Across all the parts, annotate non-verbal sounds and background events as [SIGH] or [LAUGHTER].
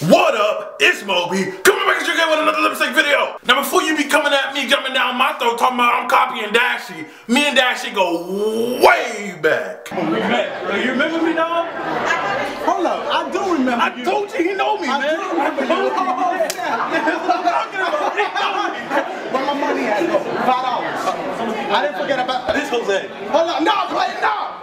What up? It's Moby. Coming back at you again with another lip sync video. Now before you be coming at me, jumping down my throat, talking about I'm copying Dashie, me and Dashie go way back. You remember me, dog? Hold up, I do remember I you. told you he know me, I man. do remember you. [LAUGHS] Where my money at though? Five dollars. I didn't forget about This Jose. Hold on, no, play it now.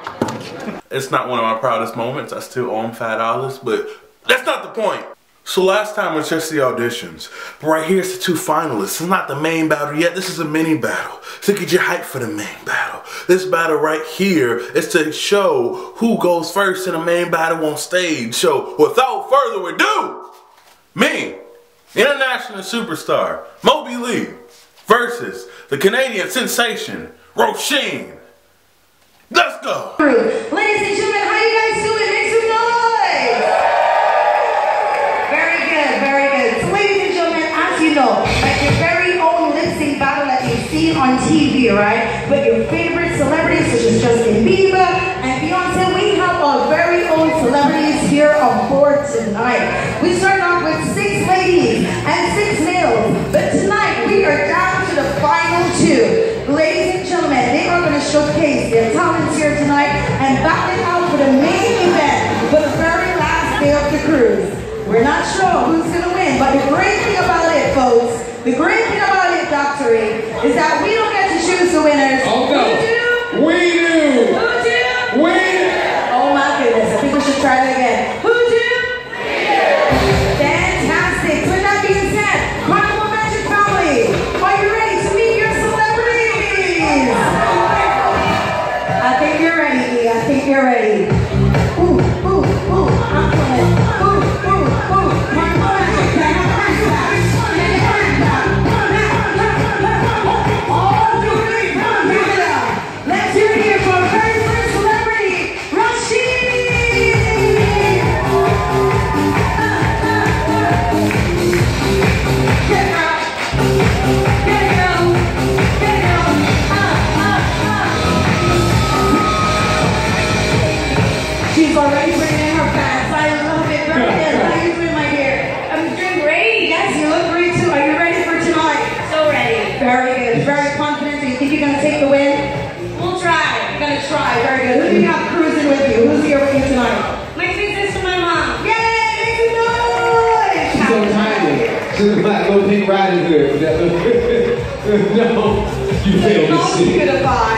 It's not one of my proudest moments. I still owe him five dollars, but that's not the point. So last time was just the auditions, but right here's the two finalists. It's not the main battle yet. This is a mini battle to get you hyped for the main battle. This battle right here is to show who goes first in the main battle on stage. So without further ado, me, international superstar Moby Ley versus the Canadian sensation Roisin. Let's go. Ladies and gentlemen, know, like your very own lip sync battle that you've seen on TV, right? But your favorite celebrities such as Justin Bieber and Beyonce, we have our very own celebrities here on board tonight. We start off with six ladies and six males, but tonight we are down to the final two. Ladies and gentlemen, they are going to showcase their talents here tonight and battle it out for the main event for the very last day of the cruise. We're not sure who's going to win, but the great thing about it, folks, the great thing about is that we don't get to choose the winners. Oh no. Who do? We failed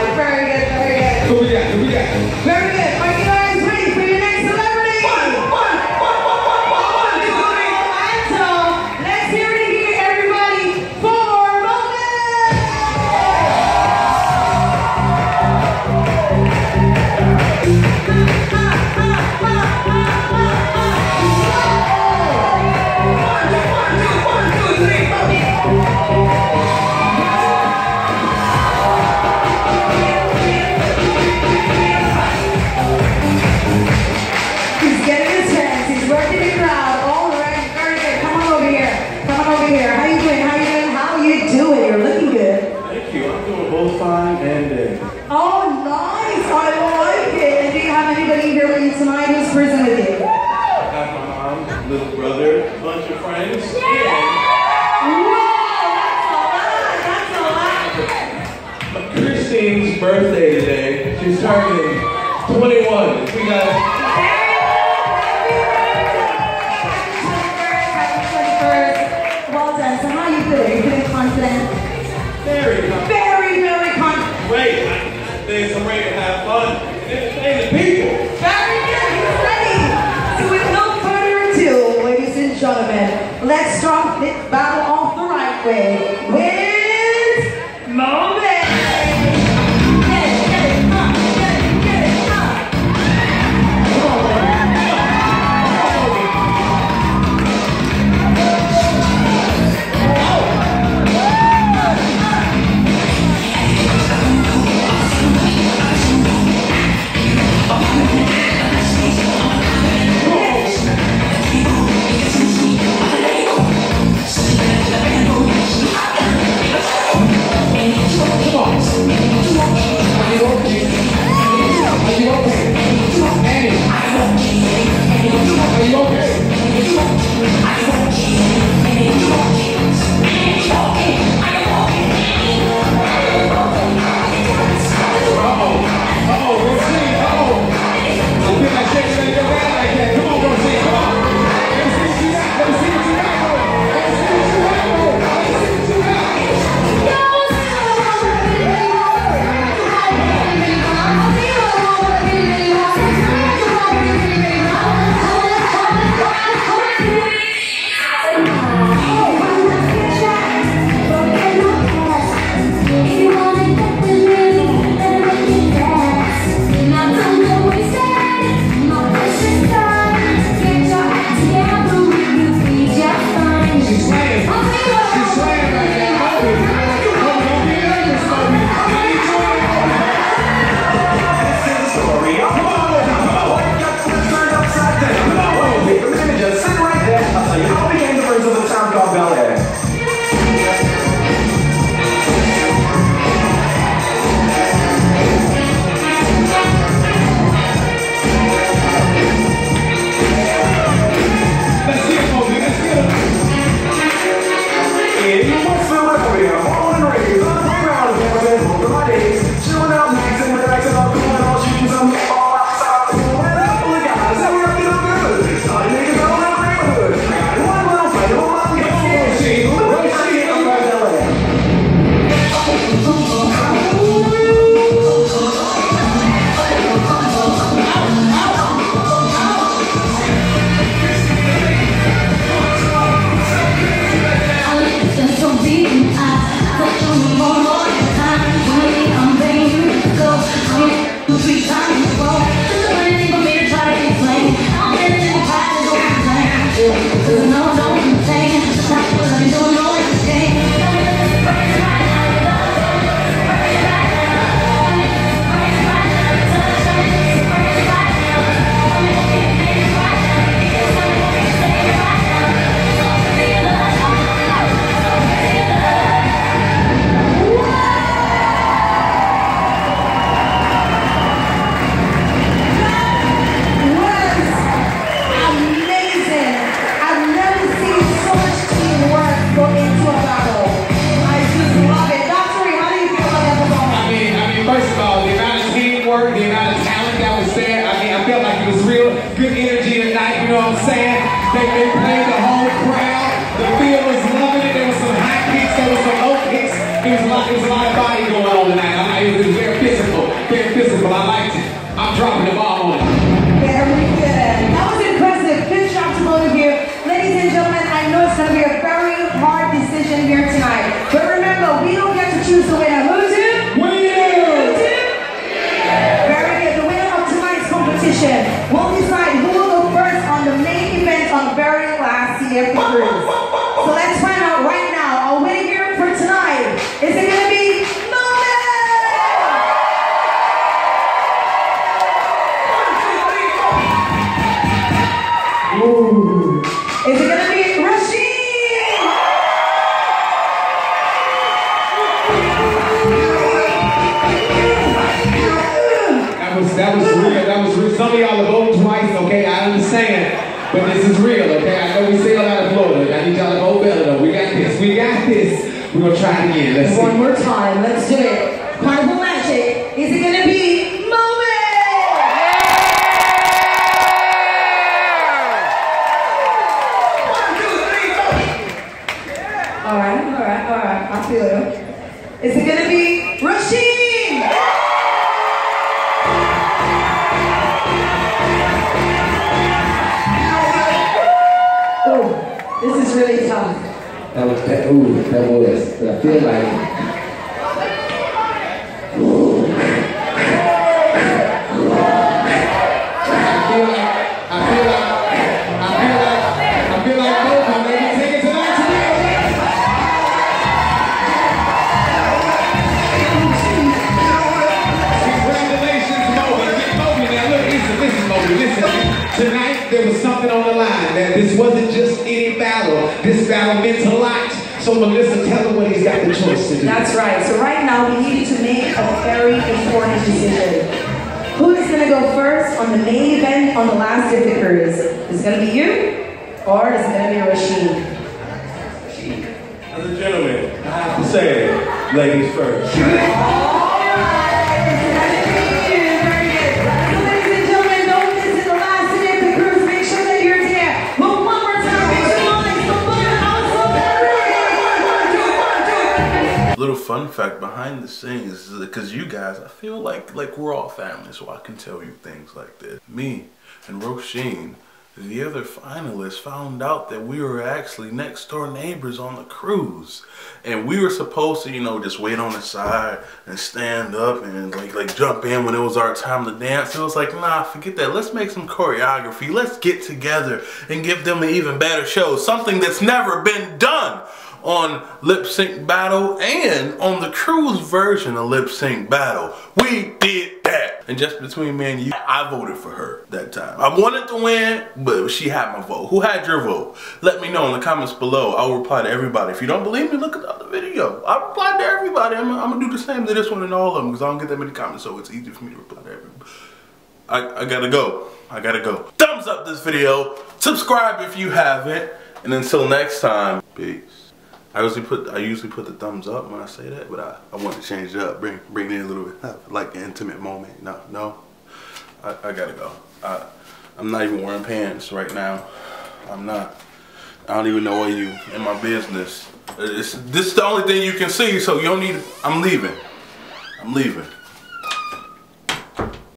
anybody here with you tonight who's cruising with you? I have my mom, little brother, bunch of friends. Whoa, that's a lot. That's a lot. Christine's birthday today. She's turning 21. We got Well done. So how are you feeling? You feeling confident? very Very, very confident. great. I think I'm ready to have fun. Entertain the people. Let's start this They, they played the whole crowd. The field was loving it. There was some high kicks, there was some low kicks. It was a lot, it was a lot of body going on tonight. I, it, was, it was very physical, very physical. I liked it. I'm dropping the ball on it. Very good. That was impressive. Good job to both of you. Ladies and gentlemen, I know it's going to be a very hard decision here tonight. We're gonna try it again. Let's One see. more time. Let's do it. Ooh, that was. I feel like. Choice to do. That's right. So right now we need to make a very important decision. Who is going to go first on the main event on the last day of the cruise? Is it going to be you or is it going to be Rashid? As a gentleman, I have to say, ladies first. [LAUGHS] Oh, fun fact behind the scenes is because you guys, I feel like like we're all family, so I can tell you things like this. Me and Roisin, the other finalists, found out that we were actually next door neighbors on the cruise, and we were supposed to, you know, just wait on the side and stand up and like like jump in when it was our time to dance. It was like, nah, forget that. Let's make some choreography. Let's get together and give them an even better show. Something that's never been done on Lip Sync Battle and on the cruise version of Lip Sync Battle. We did that. And just between me and you, I voted for her that time. I wanted to win, but she had my vote. Who had your vote? Let me know in the comments below. I'll reply to everybody. If you don't believe me, look at the other video. I replied to everybody. I'm, I'm gonna do the same to this one and all of them because I don't get that many comments, so it's easy for me to reply to everybody. I, I gotta go. I gotta go. Thumbs up this video. Subscribe if you haven't. And until next time, peace. I usually put I usually put the thumbs up when I say that, but I, I want to change it up, bring bring in a little bit like an intimate moment. No, no, I, I gotta go. I, I'm not even wearing pants right now. I'm not. I don't even know you in my business. It's, this is the only thing you can see, so you don't need. I'm leaving. I'm leaving.